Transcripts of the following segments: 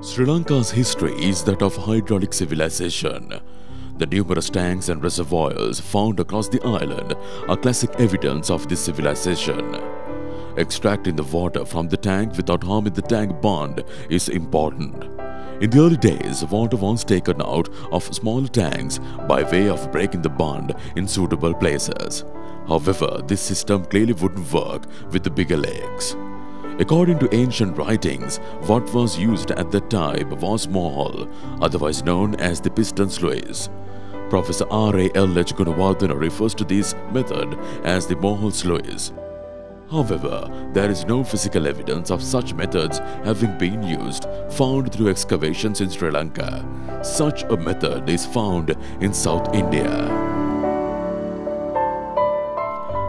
Sri Lanka's history is that of hydraulic civilization. The numerous tanks and reservoirs found across the island are classic evidence of this civilization. Extracting the water from the tank without harming the tank bund is important. In the early days, water was taken out of small tanks by way of breaking the bund in suitable places. However, this system clearly wouldn't work with the bigger lakes. According to ancient writings, what was used at that time was mohol, otherwise known as the piston sluice. Professor R. A. L. H. Gunawardena refers to this method as the mohol sluice. However, there is no physical evidence of such methods having been used found through excavations in Sri Lanka. Such a method is found in South India.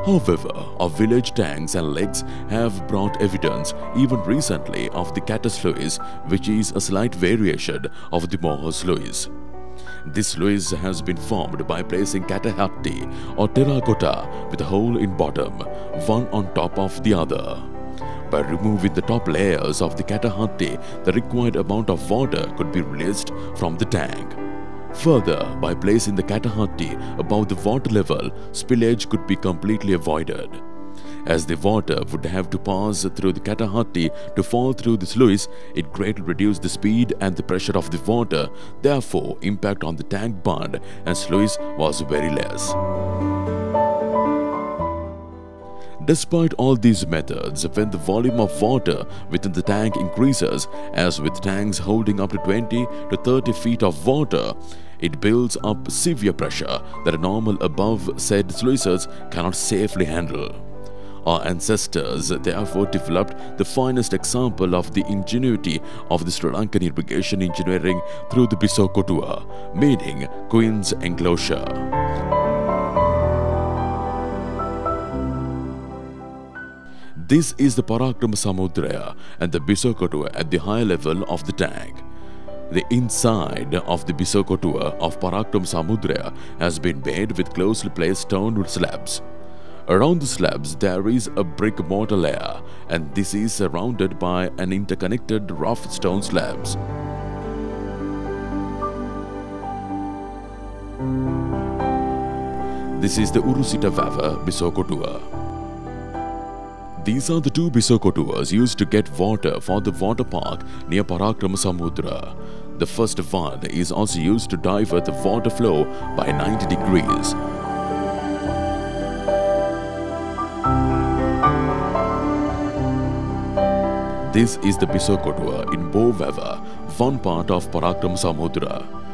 However, our village tanks and lakes have brought evidence even recently of the sluice, which is a slight variation of the mohol sluice. This sluice has been formed by placing katahatti or terracotta with a hole in bottom, one on top of the other. By removing the top layers of the katahatti, the required amount of water could be released from the tank. Further, by placing the Katahatti above the water level, spillage could be completely avoided. As the water would have to pass through the Katahatti to fall through the sluice, it greatly reduced the speed and the pressure of the water, therefore impact on the tank bund and sluice was very less. Despite all these methods, when the volume of water within the tank increases, as with tanks holding up to 20 to 30 feet of water, it builds up severe pressure that a normal above said sluices cannot safely handle. Our ancestors therefore developed the finest example of the ingenuity of the Sri Lankan irrigation engineering through the Bisokotuwa, meaning Queen's Enclosure. This is the Parakrama Samudra and the Bisokotuwa at the higher level of the tank. The inside of the Bisokotuwa of Parakram Samudra has been made with closely placed stone slabs. Around the slabs there is a brick mortar layer and this is surrounded by an interconnected rough stone slabs. This is the Urusita Vava Bisokotuwa. These are the two Bisokotuwas used to get water for the water park near Parakrama Samudra. The first one is also used to divert the water flow by 90 degrees. This is the Bisokotuwa in Bovava, one part of Parakram Samudra.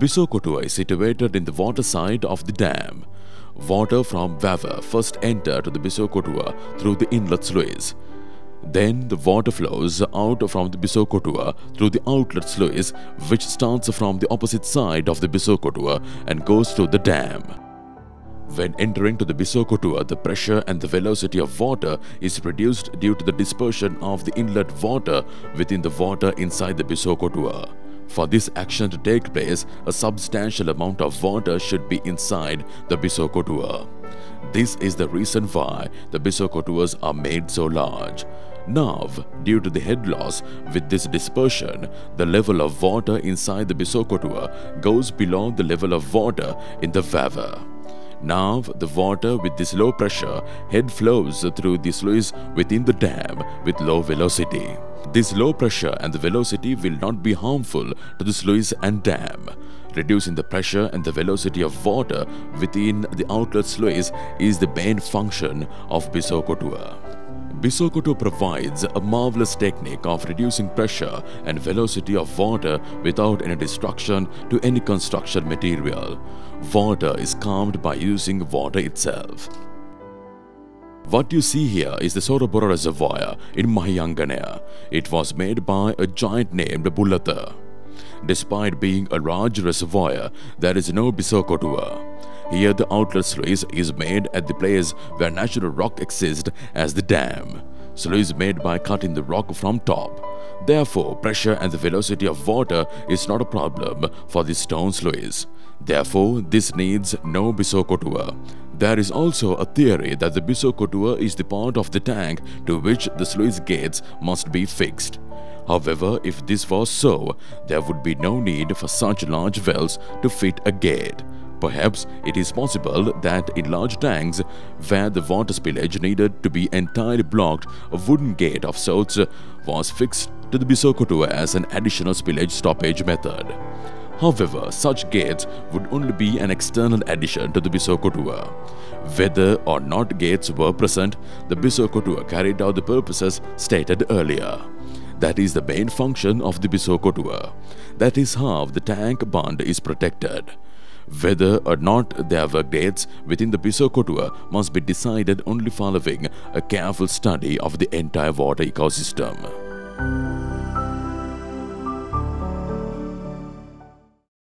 Bisokotuwa is situated in the water side of the dam. Water from Vava first enter to the Bisokotuwa through the inlet sluice. Then the water flows out from the Bisokotuwa through the outlet sluice which starts from the opposite side of the Bisokotuwa and goes to the dam. When entering to the Bisokotuwa, the pressure and the velocity of water is reduced due to the dispersion of the inlet water within the water inside the Bisokotuwa. For this action to take place, a substantial amount of water should be inside the Bisokotuwa. This is the reason why the Bisokotuwas are made so large. Now, due to the head loss with this dispersion, the level of water inside the Bisokotuwa goes below the level of water in the Vava. Now, the water with this low pressure head flows through the sluice within the dam with low velocity. This low pressure and the velocity will not be harmful to the sluice and dam. Reducing the pressure and the velocity of water within the outlet sluice is the main function of Bisokotuwa. Bisokotuwa provides a marvelous technique of reducing pressure and velocity of water without any destruction to any construction material. Water is calmed by using water itself. What you see here is the Sorobora Reservoir in Mahiyanganaya. It was made by a giant named Bulata. Despite being a large reservoir, there is no Bisokotuwa. Here the outlet sluice is made at the place where natural rock exists as the dam. Sluice is made by cutting the rock from top. Therefore, pressure and the velocity of water is not a problem for the stone sluice. Therefore, this needs no Bisokotuwa. There is also a theory that the Bisokotuwa is the part of the tank to which the sluice gates must be fixed. However, if this was so, there would be no need for such large wells to fit a gate. Perhaps it is possible that in large tanks where the water spillage needed to be entirely blocked, a wooden gate of sorts was fixed to the Bisokotuwa as an additional spillage stoppage method. However, such gates would only be an external addition to the Bisokotuwa. Whether or not gates were present, the Bisokotuwa carried out the purposes stated earlier. That is the main function of the Bisokotuwa. That is how the tank bund is protected. Whether or not there are dates within the Bisokotuwa must be decided only following a careful study of the entire water ecosystem.